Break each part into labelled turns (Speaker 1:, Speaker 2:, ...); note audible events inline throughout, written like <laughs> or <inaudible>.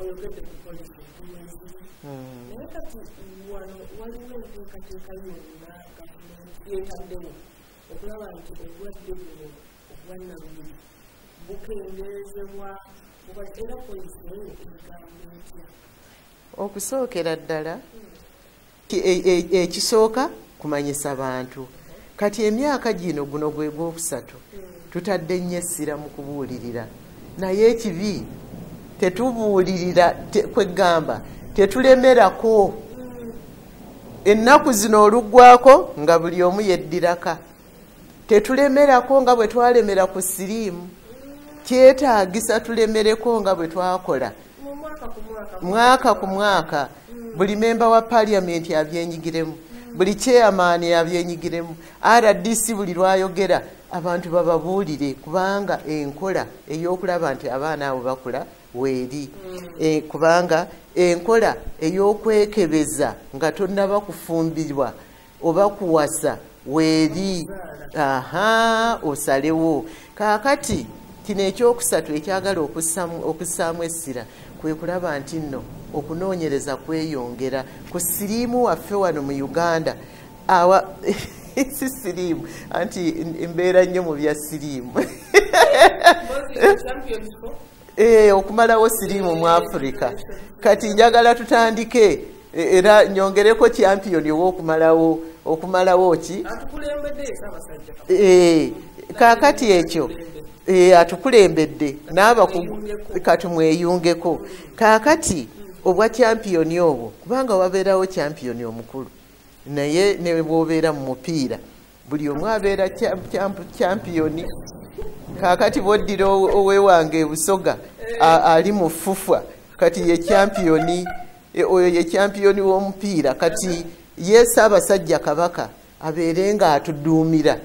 Speaker 1: oyogedde ku polisi ekiwenzi naye kati wano waliwo enteekateeka yonna gavumenti yeetaddewo okulaba nti obulwadde buno obwannabuli bukendeezebwa era polisi eyo egambo etya
Speaker 2: okusookera ddala ki- e- e- ekisooka kumanyisa bantu kati emyaka gino guno gwe gwokusatu tutadde nnyo essira mu kubuulirira. Naye ekibi tetubuulirira te- kwegamba tetulemerako. Ennaku zino oluggwako nga buli omu yeddiraka. Tetulemerako nga bwe twalemera ku siriimu. Kyetaagisa tulemereko nga bwe twakola.
Speaker 1: Mu mwaka ku mwaka.
Speaker 2: Mwaka ku mwaka buli memba wa paliamenti abyenyigiremu buli chairman abyenyigiremu rdc buli lwayogera abantu bababuulire kubanga enkola ey'okulaba nti abaana abo bakula weeri. Eh, kubanga enkola ey'okwekebeza nga tonnaba kufumbirwa oba kuwasa weeri. Aha osalewo. Kaakati kino ekyokusatu ekyagala okussaamu essira kwe kulaba nti nno okunoonyereza kweyongera ku siriimu waffe wano mu uganda. Awa <laughs> si siriimu anti mbeera nnyo mu bya siriimu. <laughs> Eh, okumalawo siriimu mu afurika kati njagala tutandike era nyongereko kyampiyoni ow'okumalawo okumalawo ki? Eh, kaakati ekyo atukulembedde. N'abakugu katumweyungeko kaakati obwa kyampiyoni obwo kubanga wabeerawo kyampiyoni omukulu. Naye ne bwobeera mu mupiira buli omu abeera kyam- kyam- kyampiyoni kaakati bwoddira owe- owewange ebusoga ali mu fufwa kati ye kyampiyoni e- oyo ye kyampiyoni w'omupiira kati ye ssaabasajja kabaka abeere nga atuduumira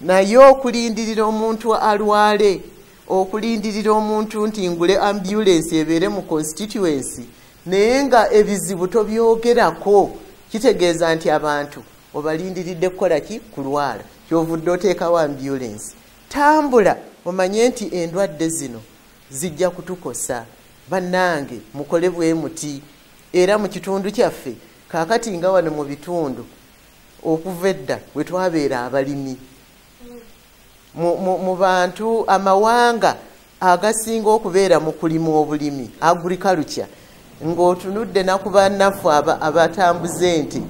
Speaker 2: naye okulindirira omuntu alwale okulindirira omuntu nti ngule ambulensi ebeere mu constituency naye nga ebizibu tobyogerako kitegeeza nti abantu obalindiridde kukola ki? Kulwala. Kyovudde oteekawo ambulensi tambula omanye nti endwadde zino zijja kutukosa. Bannange mukole bwe muti. Era mu kitundu kyaffe kaakati nga wano mu bitundu okuva edda bwe twabeera abalimi mu- bantu amawanga agasinga okubeera mu kulima obulimi agriculture ng'otunudde naku bannaffe aba- abatambuza ente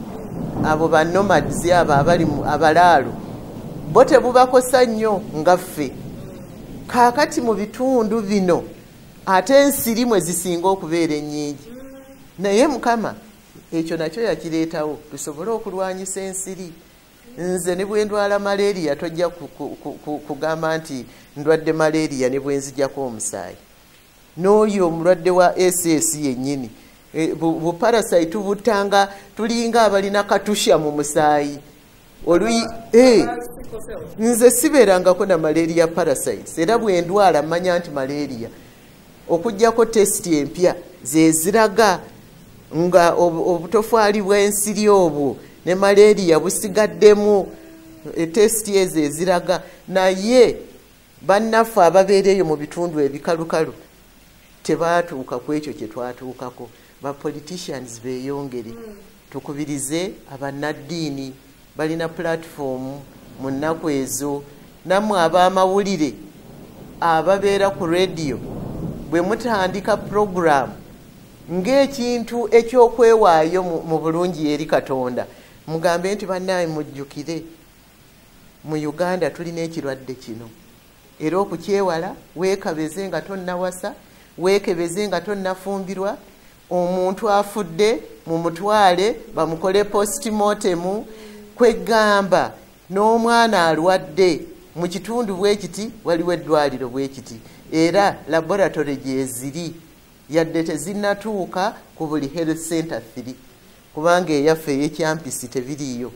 Speaker 2: abo banomads abo abali abalaalo bo tebubakosa nnyo nga ffe. Kaakati mu bitundu bino ate ensiri mwe zisinga okubeera ennyingi. Naye mukama ekyo nakyo yakireetawo tusobole okulwanyisa ensiri nze ne bwe ndwala malaria tojja ku- ku- ku- ku- kugamba nti ndwadde malaria ne bwe nzijjako omusaayi. N'oyo omulwadde wa ss yennyini E, bu- buparasite butanga tulinga abalina katusha mu musaayi. Oluyi eh, nze sibeerangako na malaria parasites era bwe ndwala manya nti malaria. Okugjako tesiti empya zeziraga nga ob- obutofaali bw'ensiri obwo ne malaria busigaddemu. Etesiti ezo eziraga. Naye bannaffe ababeera eyo mu bitundu ebikalukalu tebaatuuka ku ekyo kye twatuukako. Bapoliticians beeyongere. Tukubirize abannaddiini balina pulatifomu mu nnaku ezo. Nammwe ab'amawulire ababeera ku rediyo bwe mutandika puroguramu ng'ekintu ekyokwewaayo mu bulungi eri katonda mugambe nti bannaye mujjukire. Mu uganda tulina ekirwadde kino. Era okukyewala weekabeze nga tonnawasa weekebeze nga tonnafumbirwa omuntu afudde mumutwale bamukole postimotemu kwegamba n'omwana alwadde. Mu kitundu bwe kiti waliwo eddwaliro bwe kiti. Era laboratory gyeziri. Yadde tezinnatuuka ku buli health center 3 kubanga eyaffe eyekyampisi tebiriiyo.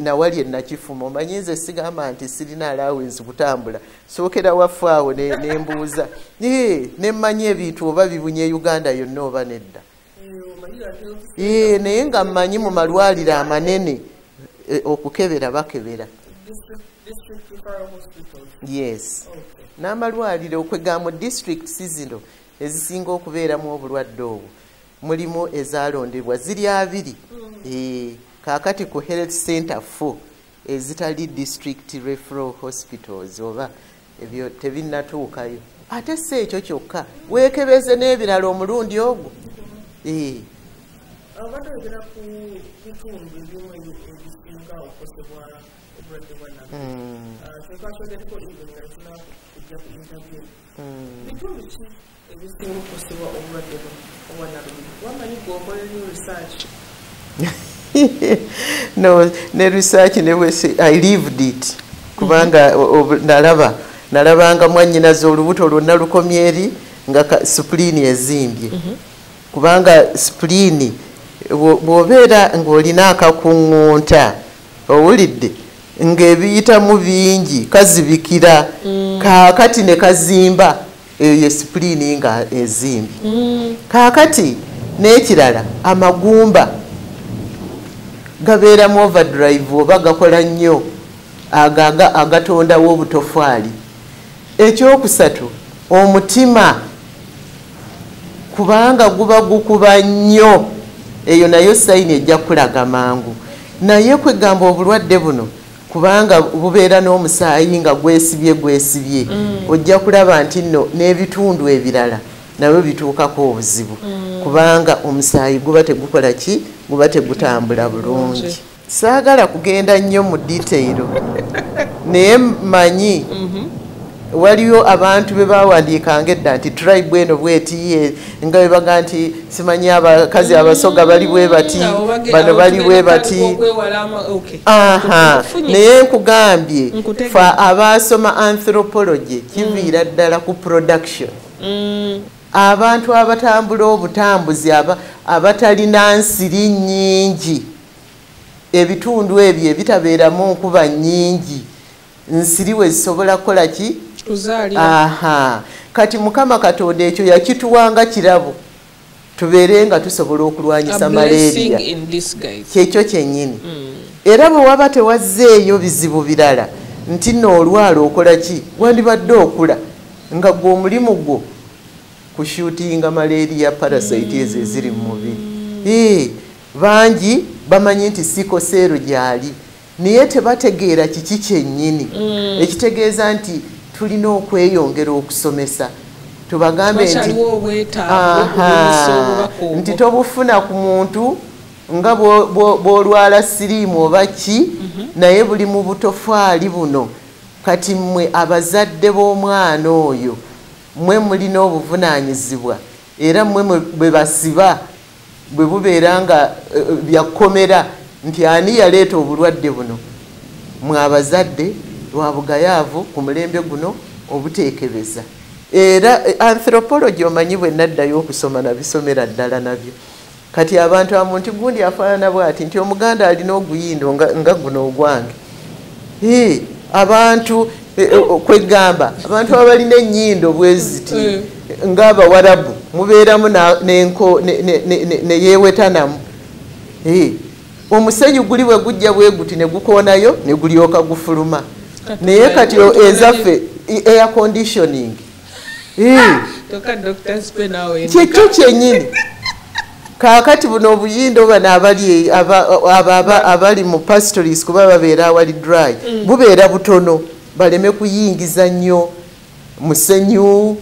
Speaker 2: Nawali enakifuma omanyi nze sigamba nti sirina alawensi kutambula sookera waffe awo ne- nembuuza <laughs> "Eh, nemmanyi ebintu oba bibunye uganda yonna oba nedda? Ee, naye nga mmanyi mu malwaliro amanene eh, okukebera bakebera. Yes. N'amalwaliro okwega mu disitulikiti zino ezisinga okubeeramu obulwadde obwo mulimu ezalondebwa ziri abiri. Eh, kaakati ku health center 4 ezitali district referral hospitals oba ebyo tebinnatuukayo. Ate si ekyo kyokka. Weekebeze n'ebirala omulundi ogwo. Eh,
Speaker 1: abatogera ku bitundu ebimu ebisinga okukosebwa obulwadde bwa nabi
Speaker 2: mm,
Speaker 1: twekwasogereko ebyo nga tuna kujja ku interview
Speaker 2: mm.
Speaker 1: bitundu ki ebisinga okukosebwa obulwadde obwa nabi wamanyi gwokolerayo research
Speaker 2: no ne research ne wese i lived it kubanga nalaba nalabanga mwanyinaza olubuto lwonna lukomye eri nga supuliini ezimbye kubanga supuliini bwo- bw'obeera ng'olina akakuŋŋunta owulidde ng'ebiyitamu bingi kazibikira. Kaakati ne kazimba eyo ye supuliini nga ezimbye kaakati n'ekirala amagumba gabeeramu overdrive oba gakola nnyo agatondawo obutofaali ekyokusatu omutima. Kubanga guba gukuba nnyo eyo nayo sayini ejja kulaga mangu. Naye kwegamba obulwadde buno kubanga bubeera n'omusaayi nga gwesibye gwesibye. Ojja kulaba nti nno n'ebitundu ebirala nabyo bituukako obuzibu. Kubanga omusaayi guba tegukola ki? Guba tegutambula bulungi. Saagala kugenda nnyo mu ditayiro <laughs> naye mmanyi waliwo abantu be bawandiikanga edda nti tribe eno bwetiye nga bebaga nti simanyi abakazi abasoga bali bwe bati bano bali bwe bati. aha naye nkugambye fe abaasoma anthropology kiviira ddala ku production. Abantu abatambula obutambuzi aba- abatalina nsiri nnyingi. Ebitundu ebyo ebitabeeramu nkuba nnyingi. Nsiri we zisobola kukola ki aha. Kati mukama katonda ekyo yakituwanga kirabo tubeere nga tusobola okulwanyisa malaria. kyekyo kyennyini. Era bwe waba tewazzeeyo bizibu birala nti nno olwala okola ki? Wandibadde okula. Nga gwe omulimu gwo kushutinga malaria parasite ezo eziri mu mubiri. Eh, bangi bamanyi nti sikoseero gyali. Naye tebategeera kiki kyennyini. Ekitegeeza nti tulina okweyongera okusomesa. Tubagambe nti tobufuna ku muntu nga bwo- bwo- bw'olwala siriimu oba ki naye buli mu butofaali buno. Kati mmwe abazadde b'omwana oyo mmwe mulina obuvunaanyizibwa. Era mmwe mwe- bwe basiba bwe bubeera nga eh, eh, byakkomera nti ani yaleeta obulwadde buno? Mwe abazadde lwa bugayaavu ku mulembe guno obuteekebeza era eh, anthropology omanyi bwe naddayo okusoma nabisomera ddala nabyo. Kati abantu amu nti gundi afaanana bwati nti omuganda alina oguyindo nga, guno ogwange. Abantu eh, kwegamba abantu abalina ennyindo bweziti
Speaker 3: Eh.
Speaker 2: ngaabawarabu mubeeramu na- nenko ne- ne- ne- ne- neyeewetanamu Eh, omusenyu guli bwe gujja bwe guti ne gukoonayo ne gulyoka gufuluma naye kati ezaffe air conditioning. <laughs> Kyekyo kyennyini. Kaakati buno obuyindo bano abali aba- aba- aba- abali mu pastoris kuba babeera awali dry bubeera butono baleme kuyingiza nnyo musenyu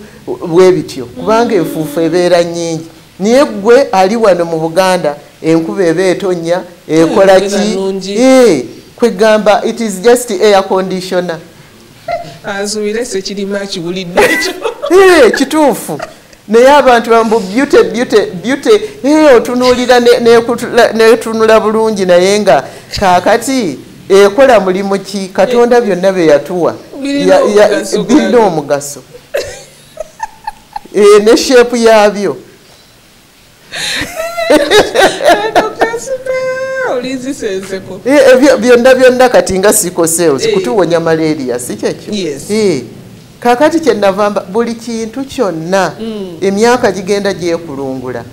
Speaker 2: bwe bityo. Kubanga enfuufu ebeera nnyingi. Naye gwe ali wano mu buganda enkuba eba etonnya ekola
Speaker 3: ebeera
Speaker 2: ki kwegamba it is just air conditioner.
Speaker 3: Azubire sekirima kiwulidde ekyo.
Speaker 2: Eh, kituufu. Naye abantu bambu beauty beauty eh, otunuulira netunula bulungi naye nga kaakati ekola mulimu ki? Katonda byonna bye yatuwa.
Speaker 3: Birina omugaso
Speaker 2: Eh, ne sheepu yabyo <laughs>
Speaker 3: Spe olinzisenseko
Speaker 2: Eh, ebyo byonna byonna kati nga sikoseos
Speaker 3: Eh.
Speaker 2: kutuwonya malaria si kyekyo. Eh, kaakati kyenava mba buli kintu kyonna emyaka gigenda gyekulungula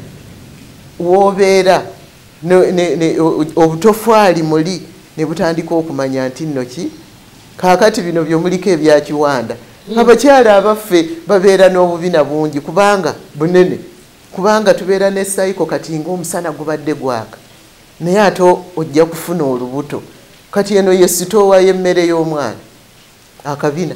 Speaker 2: woobeera ne- ne- ne- o- obutofwali muli ne butandika okumanya nti nno ki? Kaakati bino byomuliko ebyakiwanda abakyala abaffe babeera n'obubina bungi kubanga bunene kubanga tubeera ne sayiko kati ngaomusana gubadde gwaka naye ate ojja kufuna olubuto. Kati eno ye sitoowa y'emmere y'omwana akabina